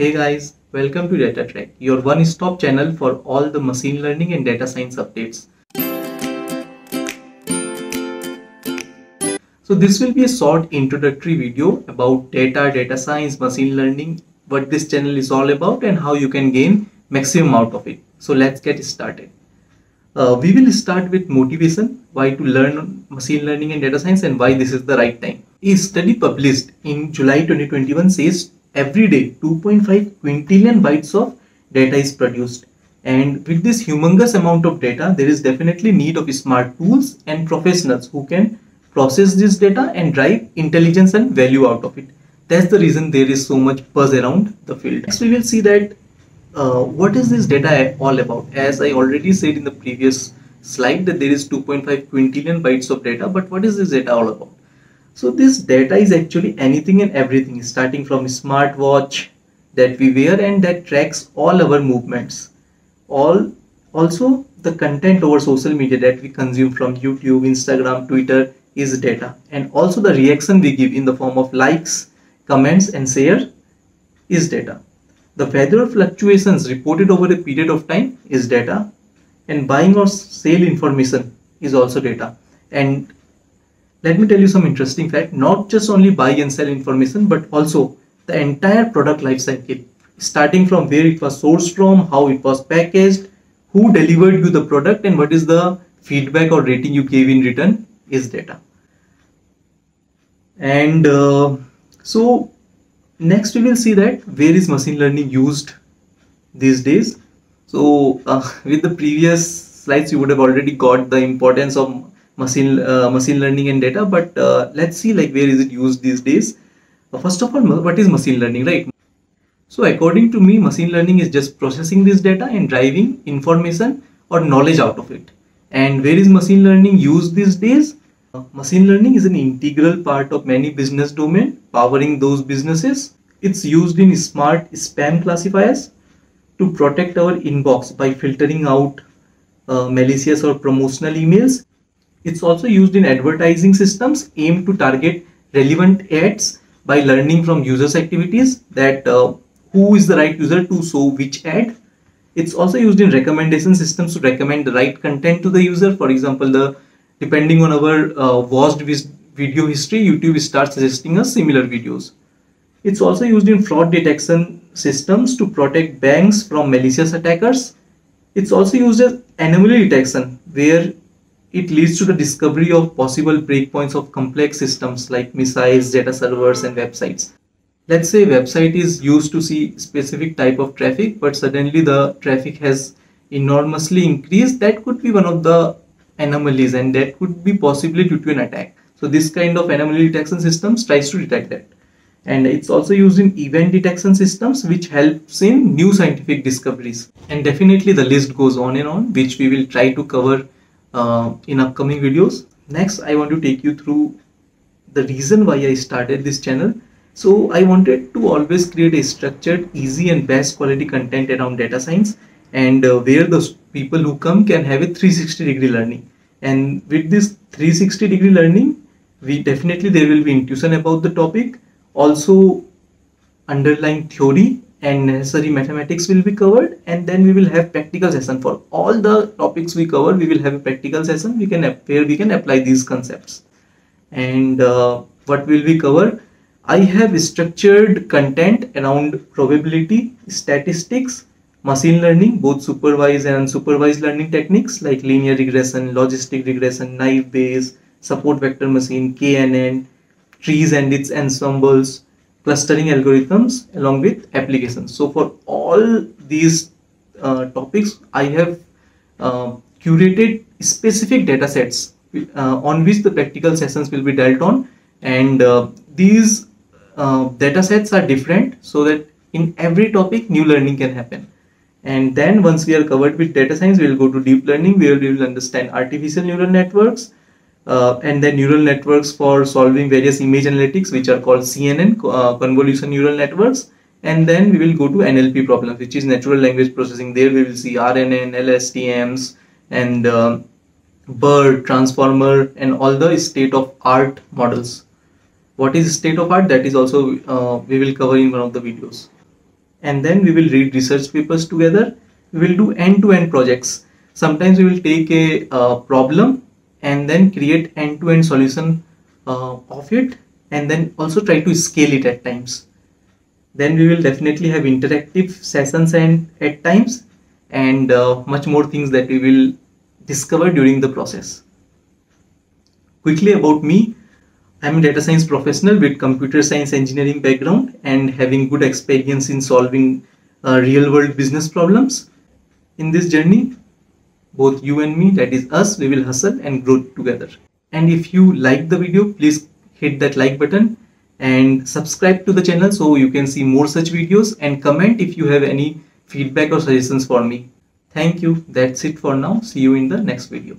Hey guys, welcome to DataTrek, your one-stop channel for all the machine learning and data science updates. So this will be a short introductory video about data, data science, machine learning, what this channel is all about and how you can gain maximum out of it. So let's get started. Uh, we will start with motivation, why to learn machine learning and data science and why this is the right time. A study published in July 2021 says every day 2.5 quintillion bytes of data is produced. And with this humongous amount of data there is definitely need of smart tools and professionals who can process this data and drive intelligence and value out of it. That's the reason there is so much buzz around the field. Next we will see that uh, what is this data all about? As i already said in the previous slide that there is 2.5 quintillion bytes of data but what is this data all about so this data is actually anything and everything starting from smartwatch that we wear and that tracks all our movements. All also the content over social media that we consume from YouTube, Instagram, Twitter is data and also the reaction we give in the form of likes, comments and share is data. The weather fluctuations reported over a period of time is data and buying or sale information is also data and let me tell you some interesting fact. Not just only buy and sell information but also the entire product life cycle. Starting from where it was sourced from how it was packaged who delivered you the product and what is the feedback or rating you gave in return is data. And uh, so next we will see that where is machine learning used these days. So uh, with the previous slides you would have already got the importance of machine uh, machine learning and data but uh, let's see like where is it used these days. Uh, first of all what is machine learning right? So according to me machine learning is just processing this data and driving information or knowledge out of it. And where is machine learning used these days? Uh, machine learning is an integral part of many business domain powering those businesses. It's used in smart spam classifiers to protect our inbox by filtering out uh, malicious or promotional emails it's also used in advertising systems aimed to target relevant ads by learning from users activities that uh, who is the right user to show which ad. It's also used in recommendation systems to recommend the right content to the user. For example, the depending on our uh, watched video history, YouTube starts suggesting us similar videos. It's also used in fraud detection systems to protect banks from malicious attackers. It's also used as anomaly detection where it leads to the discovery of possible breakpoints of complex systems like missiles, data servers, and websites. Let's say website is used to see specific type of traffic, but suddenly the traffic has enormously increased. That could be one of the anomalies and that could be possibly due to an attack. So this kind of anomaly detection systems tries to detect that. And it's also used in event detection systems, which helps in new scientific discoveries. And definitely the list goes on and on, which we will try to cover uh, in upcoming videos. Next, I want to take you through the reason why I started this channel. So I wanted to always create a structured, easy and best quality content around data science and uh, where the people who come can have a 360 degree learning. And with this 360 degree learning, we definitely there will be intuition about the topic, also underlying theory and necessary mathematics will be covered and then we will have practical session. For all the topics we cover we will have a practical session. We can where we can apply these concepts. And uh, what will we cover i have structured content around probability statistics machine learning both supervised and unsupervised learning techniques like linear regression logistic regression naive bayes support vector machine knn trees and its ensembles clustering algorithms along with applications. So for all these uh, topics, I have uh, curated specific data sets uh, on which the practical sessions will be dealt on and uh, these uh, data sets are different so that in every topic new learning can happen and then once we are covered with data science we will go to deep learning where we will understand artificial neural networks uh, and then neural networks for solving various image analytics which are called CNN uh, convolution neural networks. And then we will go to NLP problems which is natural language processing. There we will see RNN, LSTMs and uh, BERT, transformer and all the state of art models. What is state of art? That is also uh, we will cover in one of the videos. and then we will read research papers together. We will do end-to-end projects. Sometimes we will take a uh, problem and then create end-to-end solution uh, of it and then also try to scale it at times then we will definitely have interactive sessions and at times and uh, much more things that we will discover during the process quickly about me I'm a data science professional with computer science engineering background and having good experience in solving uh, real world business problems. In this journey, both you and me, that is us, we will hustle and grow together. And if you like the video, please hit that like button and subscribe to the channel so you can see more such videos and comment if you have any feedback or suggestions for me. Thank you. That's it for now. See you in the next video.